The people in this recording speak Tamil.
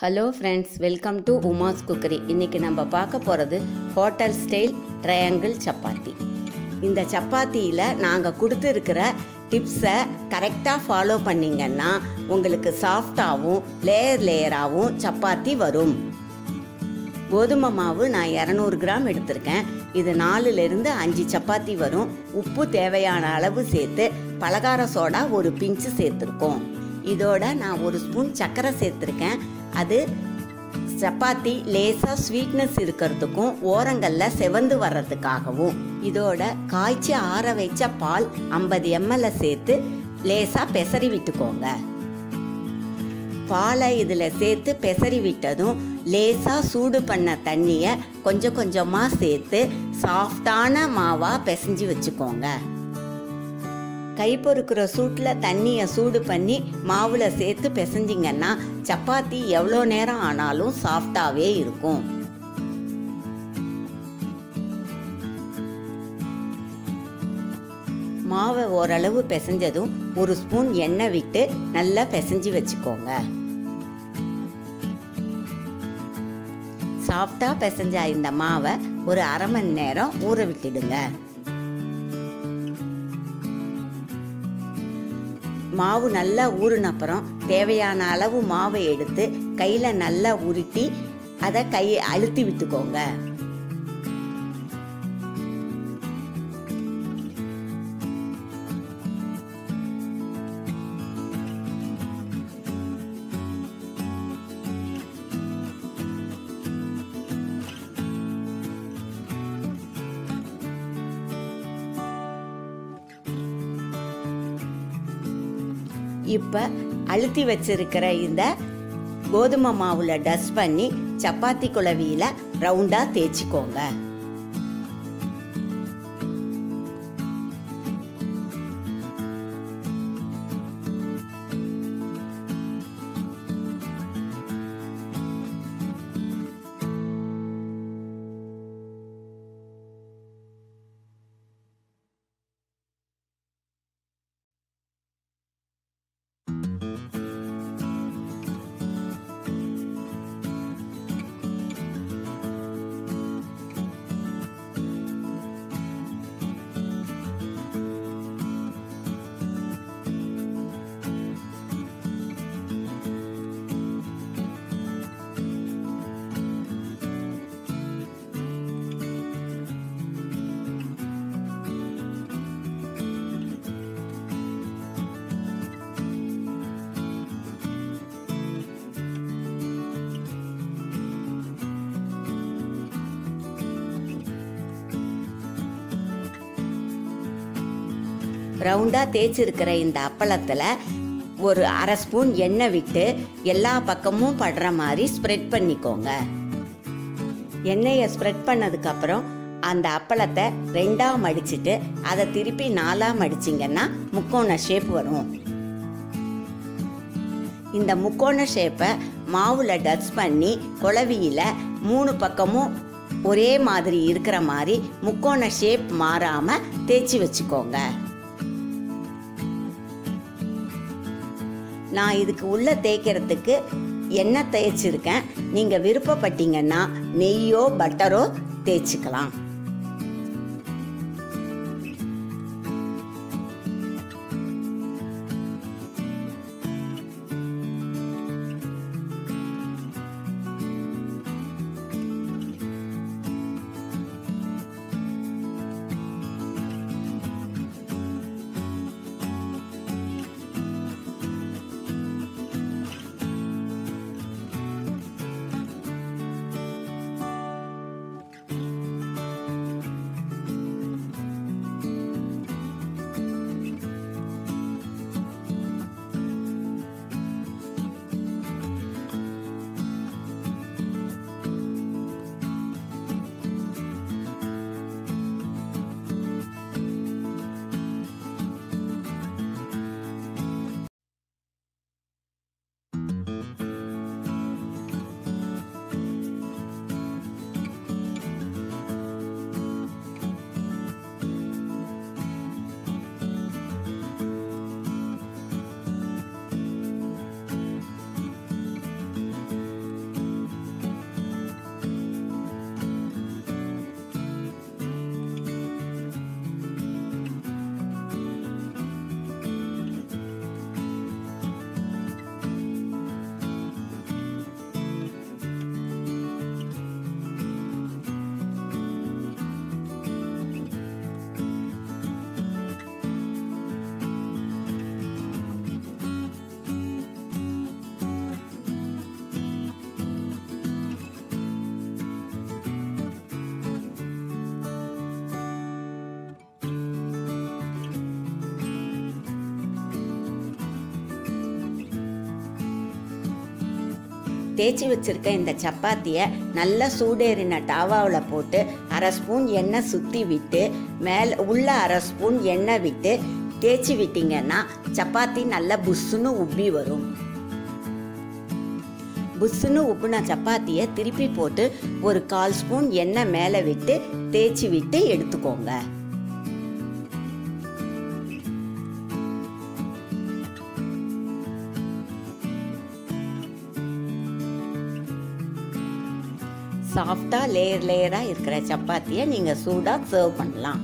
Hello friends welcome to Uma's cookery இன்னைக்கு நம்ம பார்க்க போகிறது ஹோட்டல் ஸ்டைல் ட்ரையாங்கிள் சப்பாத்தி. இந்த சப்பாத்தியில் நாங்கள் கொடுத்துருக்கிற டிப்ஸை கரெக்டாக ஃபாலோ பண்ணிங்கன்னா உங்களுக்கு சாஃப்டாகவும் லேயர் லேயராகவும் சப்பாத்தி வரும். கோதுமை மாவு நான் இரநூறு கிராம் எடுத்திருக்கேன். இது நாலுலேருந்து அஞ்சு சப்பாத்தி வரும். உப்பு தேவையான அளவு சேர்த்து பலகார சோடா ஒரு பிஞ்சு சேர்த்துருக்கோம். இதோட நான் ஒரு ஸ்பூன் சர்க்கரை சேர்த்துருக்கேன். அது சப்பாத்தி லேசாக ஸ்வீட்னஸ் இருக்கிறதுக்கும் ஓரங்களில் செவந்து வர்றதுக்காகவும். இதோட காய்ச்சி ஆற வைச்ச பால் ஐம்பது எம்எல்ல சேர்த்து லேசாக பெசரி விட்டுக்கோங்க. பாலை இதில் சேர்த்து பெசரி விட்டதும் லேசாக சூடு பண்ண தண்ணியை கொஞ்சம் கொஞ்சமாக சேர்த்து சாஃப்டான மாவாக பிசைஞ்சு வச்சுக்கோங்க. கை பொறுக்கிற சூட்டில் தண்ணியை சூடு பண்ணி மாவில் சேர்த்து பிசைஞ்சிங்கன்னா சப்பாத்தி எவ்வளோ நேரம் ஆனாலும் சாஃப்டாகவே இருக்கும். மாவை ஓரளவு பிசைஞ்சதும் ஒரு ஸ்பூன் எண்ணெய் விட்டு நல்லா பிசைஞ்சு வச்சுக்கோங்க. சாஃப்டாக பிசைஞ்ச இந்த மாவை ஒரு அரை மணி நேரம் ஊற விட்டுடுங்க. மாவு நல்லா ஊறின அப்புறம் தேவையான அளவு மாவை எடுத்து கையில் நல்லா உருட்டி அதை கையை அழுத்தி விட்டுக்கோங்க. இப்போ அழுத்தி வச்சிருக்கிற இந்த கோதுமை மாவில் டஸ்ட் பண்ணி சப்பாத்தி குழவியில் ரவுண்டாக தேய்ச்சிக்கோங்க. ரவுண்டாக தேய்ச்சிருக்கிற இந்த அப்பளத்தில் ஒரு அரை ஸ்பூன் எண்ணெய் விட்டு எல்லா பக்கமும் படுற மாதிரி ஸ்ப்ரெட் பண்ணிக்கோங்க. எண்ணெயை ஸ்ப்ரெட் பண்ணதுக்கப்புறம் அந்த அப்பளத்தை ரெண்டாக மடிச்சிட்டு அதை திருப்பி நாலாக மடிச்சிங்கன்னா முக்கோண ஷேப் வரும். இந்த முக்கோண ஷேப்பை மாவில் டச் பண்ணி குழவியில் மூணு பக்கமும் ஒரே மாதிரி இருக்கிற மாதிரி முக்கோண ஷேப் மாறாமல் தேய்ச்சி வச்சுக்கோங்க. நான் இதுக்கு உள்ள தேய்க்கிறதுக்கு எண்ணெய் தேய்ச்சிருக்கேன். நீங்கள் விருப்பப்பட்டீங்கன்னா நெய்யோ பட்டரோ தேய்ச்சிக்கலாம். தேய்ச்சி வச்சிருக்க இந்த சப்பாத்தியை நல்லா சூடேறின டாவாவில் போட்டு அரை ஸ்பூன் எண்ணெய் சுற்றி விட்டு மேலே உள்ள அரை ஸ்பூன் எண்ணெய் விட்டு தேய்ச்சி விட்டீங்கன்னா சப்பாத்தி நல்லா புஷ்ஷுன்னு உப்பி வரும். புஷ்ஷுன்னு உப்புன சப்பாத்தியை திருப்பி போட்டு ஒரு கால் ஸ்பூன் எண்ணெய் மேலே விட்டு தேய்ச்சி விட்டு எடுத்துக்கோங்க. சாஃப்டாக லேயர் லேயராக இருக்கிற சப்பாத்தியை நீங்கள் சூடாக சர்வ் பண்ணலாம்.